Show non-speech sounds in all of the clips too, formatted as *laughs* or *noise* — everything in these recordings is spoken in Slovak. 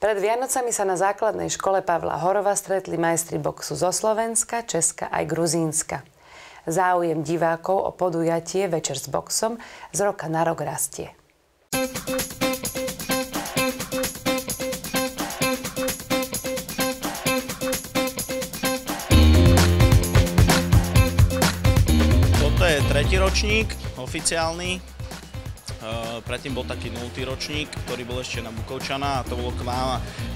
Pred Vianocami sa na základnej škole Pavla Horova stretli majstri boxu zo Slovenska, Česka aj Gruzínska. Záujem divákov o podujatie Večer s boxom z roka na rok rastie. Toto je tretí ročník, oficiálny, predtým bol taký 0. ročník, ktorý bol ešte na Bukovčana a to bolo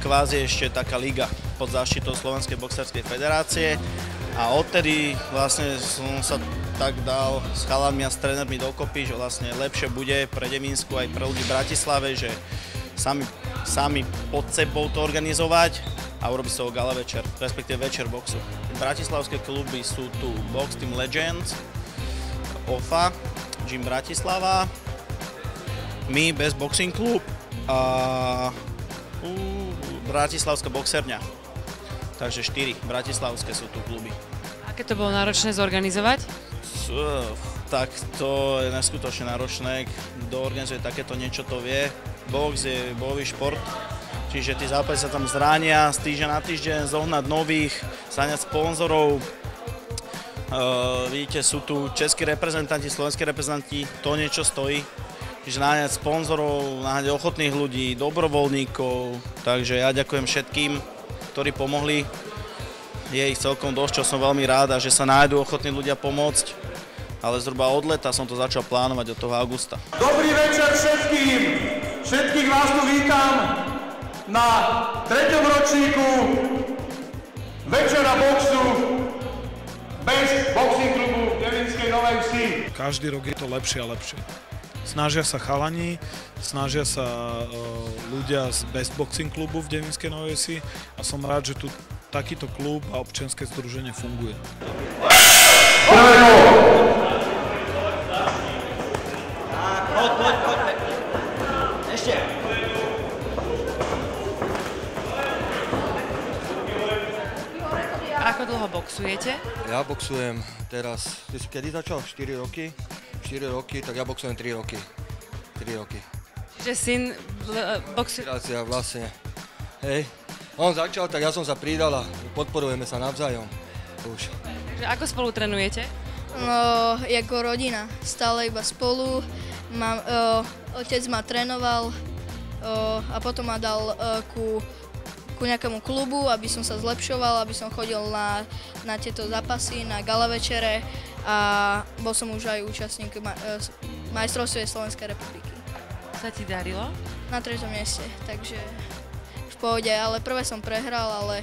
kvázi ešte taká liga pod záštitou Slovenskej boxerskej federácie a odtedy vlastne som sa tak dal s chalami a s trénermi dokopy, že vlastne lepšie bude pre Devinsku aj pre ľudí v Bratislave, že sami, pod sebou to organizovať a urobiť z toho gala večer, respektíve večer boxu. Bratislavské kluby sú tu Box Team Legends, OFA, Gym Bratislava, my Best Boxing Club a uh, Bratislavská boxerňa. Takže štyri bratislavské sú tu kluby. Aké to bolo náročné zorganizovať? Tak to je neskutočne náročné. Kto organizuje takéto niečo, to vie. Box je bojový šport, čiže tí zápasy sa tam zránia z týždňa na týždeň, zohnať nových, zháňať sponzorov. Uh, vidíte, sú tu českí reprezentanti, slovenskí reprezentanti, to niečo stojí Čiže náňať sponzorov, náňať ochotných ľudí, dobrovoľníkov, takže ja ďakujem všetkým, ktorí pomohli. Je ich celkom dosť, čo som veľmi rád a že sa nájdú ochotní ľudia pomôcť. Ale zhruba od leta som to začal plánovať od toho augusta. Dobrý večer všetkým! Všetkých vás tu vítam na treťom ročníku Večera boxu Best Boxing klubu v Devinskej Novej Vsi. Každý rok je to lepšie a lepšie. Snažia sa chalani, snažia sa uh, ľudia z Best Boxing klubu v Devinskej Novej Vsi a som rád, že tu takýto klub a občianske združenie funguje. Ako dlho boxujete? Ja boxujem teraz, ty si kedy začal? 4 roky? 4 roky, tak ja boxujem 3 roky. 3 roky. Čiže syn boxuje... Inšpirácia vlastne. Hej. On začal, tak ja som sa pridal a podporujeme sa navzájom. Už. Takže ako spolu trénujete? No, ako rodina. Stále iba spolu. Mám, o, otec ma trénoval o, a potom ma dal o, ku, ku nejakému klubu, aby som sa zlepšoval, aby som chodil na, na tieto zápasy, na gala večere a bol som už aj účastník ma- e, majstrovstvie Slovenskej republiky. Sa ti darilo? Na treťom mieste, takže v pohode, ale prvé som prehral, ale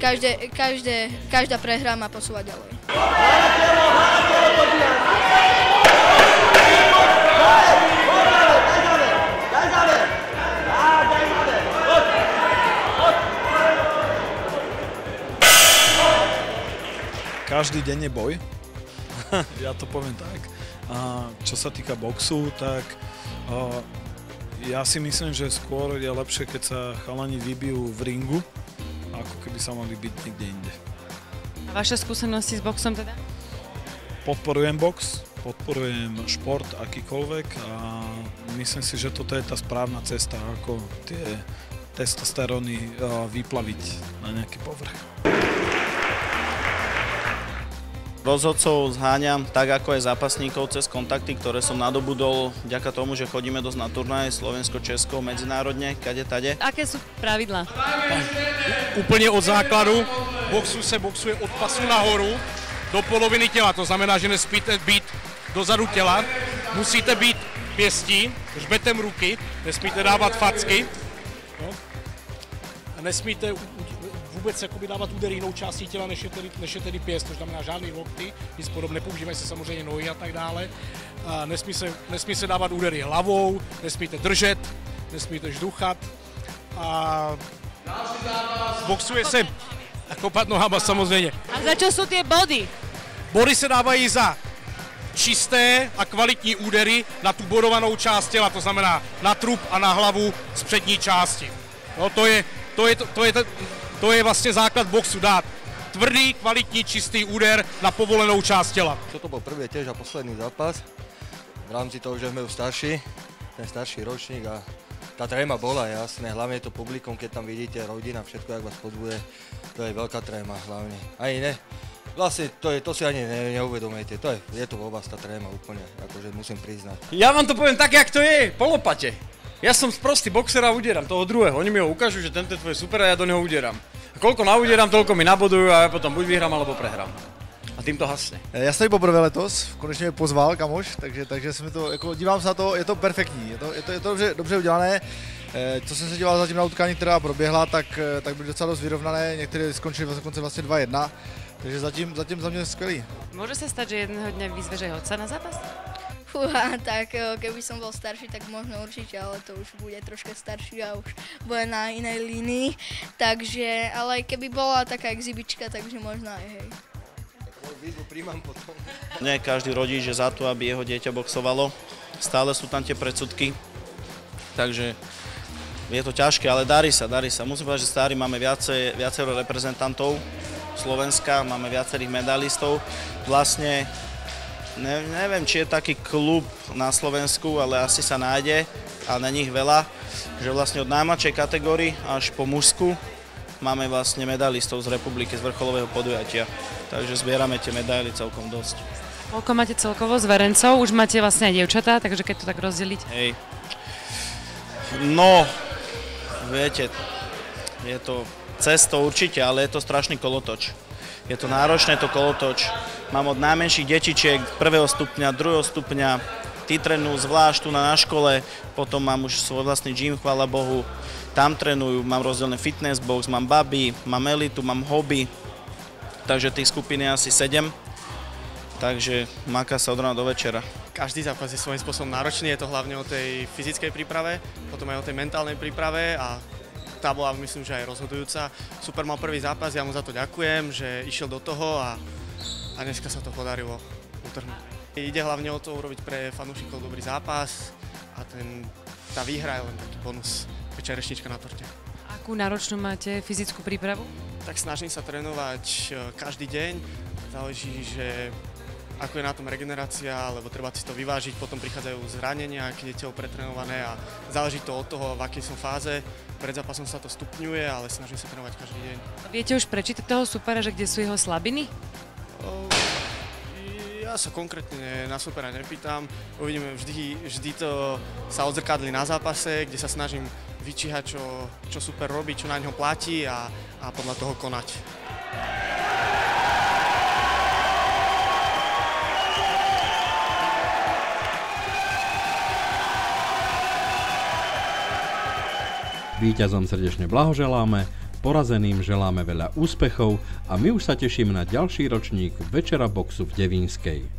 každé, každé, každá prehra ma posúva ďalej. Každý deň je boj, *laughs* ja to poviem tak. A čo sa týka boxu, tak a, ja si myslím, že skôr je lepšie, keď sa chalani vybijú v ringu, ako keby sa mali byť niekde inde. A vaše skúsenosti s boxom teda? Podporujem box, podporujem šport akýkoľvek a myslím si, že toto je tá správna cesta, ako tie testosteróny vyplaviť na nejaký povrch. Rozhodcov zháňam tak ako aj zápasníkov cez kontakty, ktoré som nadobudol vďaka tomu, že chodíme dosť na turnaje Slovensko-Česko, medzinárodne, kade tade. Aké sú pravidlá? Úplně od základu. Boxu se boxuje od pasu nahoru do poloviny těla, to znamená, že nesmíte být dozadu těla, musíte být pěstí, žbetem ruky, nesmíte dávat facky, no. a nesmíte vůbec jakoby dávat úder jinou částí těla, než je tedy, než je tedy pěst, to znamená žádný lokty, nic podobně, nepoužívají se samozřejmě nohy a tak dále. A nesmí, se, nesmí se dávat údery hlavou, nesmíte držet, nesmíte žduchat a boxuje se a kopat nohama samozřejmě. A za čo sú tie body? Body se dávají za čisté a kvalitní údery na tu bodovanou část těla, to znamená na trup a na hlavu z přední části. No, to, je, to, je, to, to, je, to je vlastně základ boxu, dát tvrdý, kvalitní, čistý úder na povolenou část těla. Toto bol prvý tiež a posledný zápas. V rámci toho, že sme už starší, ten starší ročník a tá tréma bola, jasné, hlavne to publikum, keď tam vidíte rodina, všetko, jak vás podbuje, to je veľká tréma hlavne. Aj ne, vlastne to, je, to si ani ne, neuvedomujete, to je, je to vo vás tá tréma úplne, akože musím priznať. Ja vám to poviem tak, jak to je, polopate. Ja som sprostý boxer a udieram toho druhého. Oni mi ho ukážu, že tento je tvoj super a ja do neho udieram. A koľko naudieram, toľko mi nabodujú a ja potom buď vyhrám, alebo prehrám. A tím to hasne. Já jsem tady poprvé letos, konečně mě pozval kamoš, takže, takže se mi to, jako, dívám se na to, je to perfektní, je to, je to, je to dobře, dobře udělané. Eh, co jsem se díval zatím na utkání, která proběhla, tak, eh, tak byly docela dost vyrovnané, některé skončily dokonce vlastně 2-1, takže zatím, zatím za mě skvělý. Môže sa stať, že jedného dňa vyzveš aj otca na zápas? Fúha, tak eh, keby som bol starší, tak možno určite, ale to už bude troška starší a už bude na inej línii. Takže, ale keby bola taká exibička, takže možno aj hej. Nie každý rodič je za to, aby jeho dieťa boxovalo. Stále sú tam tie predsudky. Takže je to ťažké, ale darí sa, darí sa. Musím povedať, že stári máme viacero reprezentantov Slovenska, máme viacerých medalistov. Vlastne ne, neviem, či je taký klub na Slovensku, ale asi sa nájde a na nich veľa, že vlastne od najmladšej kategórii až po mužsku máme vlastne medalistov z republiky, z vrcholového podujatia. Takže zbierame tie medaily celkom dosť. Koľko máte celkovo zverencov? Už máte vlastne aj dievčatá, takže keď to tak rozdeliť. Hej. No, viete, je to cesto určite, ale je to strašný kolotoč. Je to náročné to kolotoč. Mám od najmenších detičiek prvého stupňa, druhého stupňa, tí trénujú zvlášť tu na, škole, potom mám už svoj vlastný gym, chvála Bohu. Tam trénujú, mám rozdelený fitness box, mám baby, mám elitu, mám hobby, takže tých skupín je asi 7. Takže maká sa od rána do večera. Každý zápas je svojím spôsobom náročný, je to hlavne o tej fyzickej príprave, potom aj o tej mentálnej príprave a tá bola myslím, že aj rozhodujúca. Super mal prvý zápas, ja mu za to ďakujem, že išiel do toho a, a dneska sa to podarilo utrhnúť. Ide hlavne o to urobiť pre fanúšikov dobrý zápas a ten, tá výhra je len taký bonus, čerešnička na torte. Akú náročnú máte fyzickú prípravu? Tak snažím sa trénovať e, každý deň, záleží, že ako je na tom regenerácia, lebo treba si to vyvážiť, potom prichádzajú zranenia, keď je telo pretrenované a záleží to od toho, v akej som fáze. Pred zápasom sa to stupňuje, ale snažím sa trénovať každý deň. Viete už prečítať toho supera, že kde sú jeho slabiny? O, ja sa konkrétne na supera nepýtam. Uvidíme, vždy, vždy to sa odzrkadli na zápase, kde sa snažím vyčíhať, čo, čo super robí, čo na ňo platí a, a podľa toho konať. Výťazom srdečne blahoželáme, porazeným želáme veľa úspechov a my už sa tešíme na ďalší ročník Večera boxu v Devínskej.